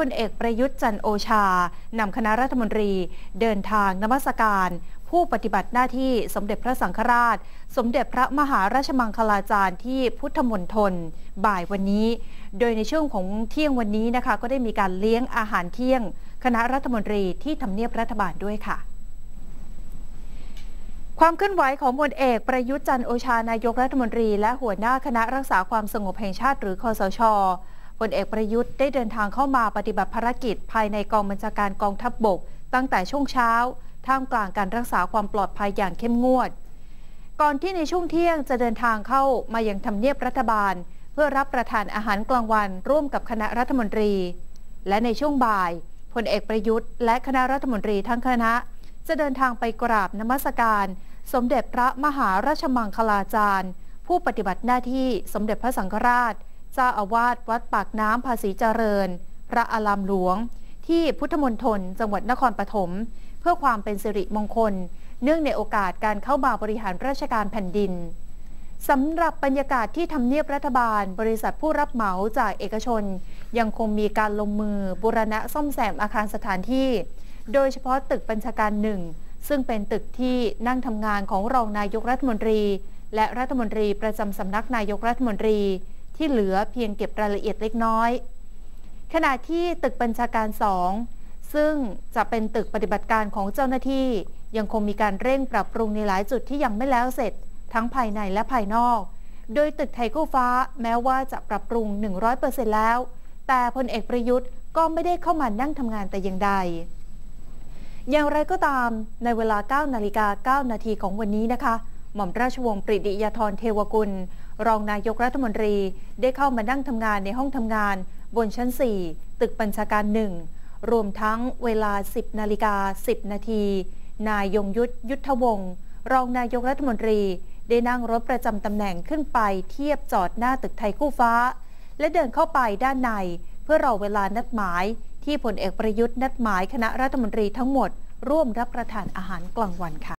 พลเอกประยุทธ์จันโอชา นำคณะรัฐมนตรี เดินทางนมัสการ ผู้ปฏิบัติหน้าที่สมเด็จพระสังฆราช สมเด็จพระมหาราชมังคลาจารย์ที่พุทธมณฑลบ่ายวันนี้ โดยในช่วงของเที่ยงวันนี้นะคะ ก็ได้มีการเลี้ยงอาหารเที่ยง คณะรัฐมนตรีที่ทำเนียบรัฐบาลด้วยค่ะความเคลื่อนไหวของพลเอกประยุทธ์จันโอชานายกรัฐมนตรี และหัวหน้าคณะรักษาความสงบแห่งชาติหรือคอสช ลเอกประยุทธ์ได้เดินทางเข้ามาปฏิบัติภารกิจภายในกองบัญชาการกองทัพบบก ตั้งแต่ช่วงเช้า ท่ามกลางการรักษาความปลอดภัยอย่างเข้มงวด ก่อนที่ในช่วงเที่ยงจะเดินทางเข้ามายังทำเนียบรัฐบาล เพื่อรับประทานอาหารกลางวันร่วมกับคณะรัฐมนตรี และในช่วงบ่ายพลเอกประยุทธ์และคณะรัฐมนตรีทั้งคณะ จะเดินทางไปกราบนมัสการ สมเด็จพระมหาราชมังคลาจารย์ ผู้ปฏิบัติหน้าที่สมเด็จพระสังฆราช เจ้าอาวาสวัดปากน้ำภาษีเจริญ พระอารามหลวง ที่พุทธมณฑลจังหวัดนครปฐมเพื่อความเป็นสิริมงคล เนื่องในโอกาสการเข้ามาบริหารราชการแผ่นดินสำหรับบรรยากาศที่ทำเนียบรัฐบาล บริษัทผู้รับเหมาจากเอกชน ยังคงมีการลงมือบุรณะซ่อมแซมอาคารสถานที่ โดยเฉพาะตึกบัญชาการหนึ่งซึ่งเป็นตึกที่นั่งทำงานของรองนายกรัฐมนตรี และรัฐมนตรีประจำสำนักนายกรัฐมนตรี ที่เหลือเพียงเก็บรายละเอียดเล็กน้อย ขณะที่ตึกบัญชาการสองซึ่งจะเป็นตึกปฏิบัติการของเจ้าหน้าที่ ยังคงมีการเร่งปรับปรุงในหลายจุดที่ยังไม่แล้วเสร็จ ทั้งภายในและภายนอก โดยตึกไทยกู้ฟ้าแม้ว่าจะปรับปรุง 100%แล้ว แต่พลเอกประยุทธ์ก็ไม่ได้เข้ามานั่งทำงานแต่อย่างใดอย่างไรก็ตามในเวลา 9 นาฬิกา 9 นาทีของวันนี้นะคะ หม่อมราชวงศ์ปริดิยาธรเทวกุล รองนายกรัฐมนตรีได้เข้ามานั่งทำงานในห้องทำงาน บนชั้น 4 ตึกบัญชาการหนึ่งรวมทั้งเวลา 10 นาฬิกา 10 นาที นายยงยุทธยุทธวงศ์รองนายกรัฐมนตรี ได้นั่งรถประจำตำแหน่งขึ้นไปเทียบจอดหน้าตึกไทยคู่ฟ้า และเดินเข้าไปด้านใน เพื่อรอเวลานัดหมาย ที่พลเอกประยุทธ์นัดหมายคณะรัฐมนตรีทั้งหมด ร่วมรับประทานอาหารกลางวันค่ะ